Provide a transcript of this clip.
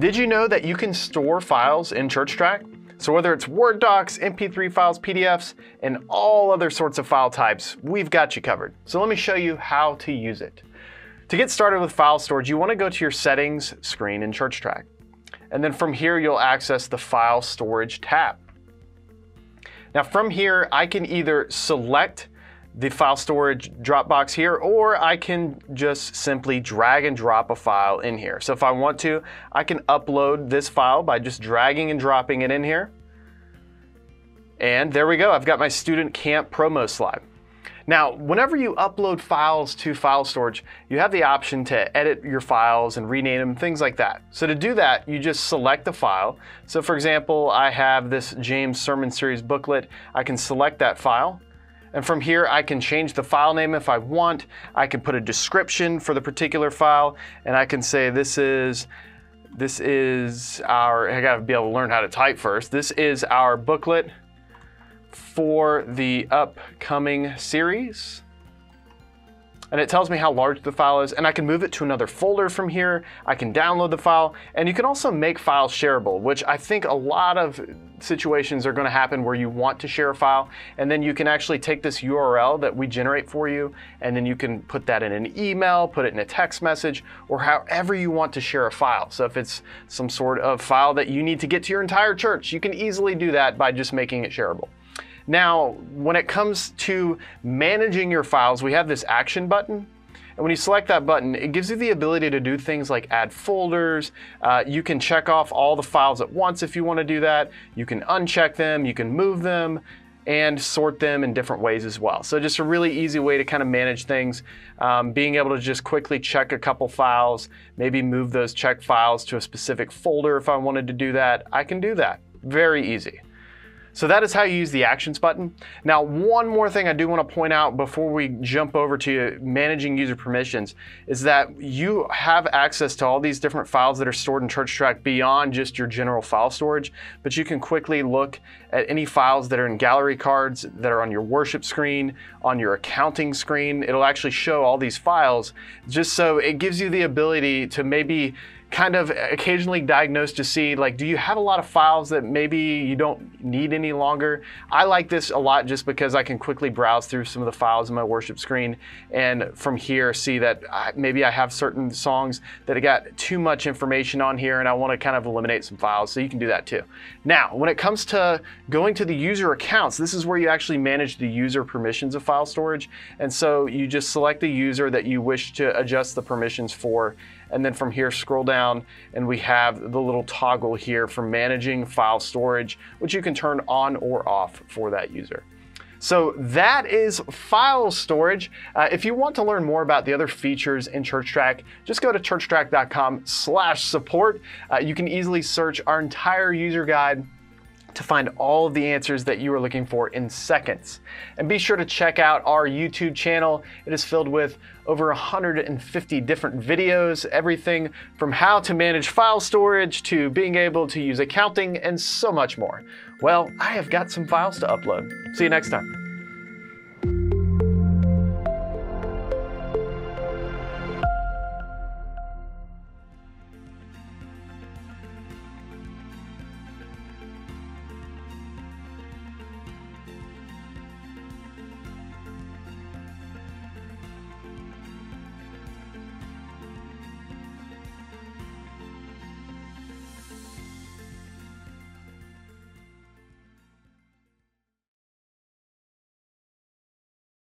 Did you know that you can store files in ChurchTrac? So whether it's Word docs, MP3 files, PDFs, and all other sorts of file types, we've got you covered. So let me show you how to use it. To get started with file storage, you want to go to your settings screen in ChurchTrac. And then from here, you'll access the file storage tab. Now from here, I can either select the file storage Dropbox here, or I can just simply drag and drop a file in here. So if I want to, I can upload this file by just dragging and dropping it in here. And there we go, I've got my student camp promo slide. Now, whenever you upload files to file storage, you have the option to edit your files and rename them, things like that. So to do that, you just select the file. So for example, I have this James Sermon Series booklet. I can select that file and from here, I can change the file name if I want. I can put a description for the particular file, and I can say this is this is our, I gotta be able to learn how to type first. This is our booklet for the upcoming series and it tells me how large the file is, and I can move it to another folder from here. I can download the file, and you can also make files shareable, which I think a lot of situations are gonna happen where you want to share a file, and then you can actually take this URL that we generate for you, and then you can put that in an email, put it in a text message, or however you want to share a file. So if it's some sort of file that you need to get to your entire church, you can easily do that by just making it shareable. Now, when it comes to managing your files, we have this action button. And when you select that button, it gives you the ability to do things like add folders. Uh, you can check off all the files at once if you want to do that. You can uncheck them, you can move them, and sort them in different ways as well. So just a really easy way to kind of manage things. Um, being able to just quickly check a couple files, maybe move those check files to a specific folder if I wanted to do that, I can do that. Very easy. So that is how you use the actions button. Now, one more thing I do want to point out before we jump over to managing user permissions is that you have access to all these different files that are stored in ChurchTrac beyond just your general file storage, but you can quickly look at any files that are in gallery cards that are on your worship screen, on your accounting screen. It'll actually show all these files just so it gives you the ability to maybe kind of occasionally diagnose to see like do you have a lot of files that maybe you don't need any longer? I like this a lot just because i can quickly browse through some of the files in my worship screen and from here see that I, maybe i have certain songs that have got too much information on here and i want to kind of eliminate some files so you can do that too. Now when it comes to going to the user accounts this is where you actually manage the user permissions of file storage. And so you just select the user that you wish to adjust the permissions for and then from here, scroll down and we have the little toggle here for managing file storage, which you can turn on or off for that user. So that is file storage. Uh, if you want to learn more about the other features in ChurchTrac, just go to churchtrac.com slash support. Uh, you can easily search our entire user guide to find all of the answers that you are looking for in seconds. And be sure to check out our YouTube channel. It is filled with over 150 different videos, everything from how to manage file storage to being able to use accounting and so much more. Well, I have got some files to upload. See you next time.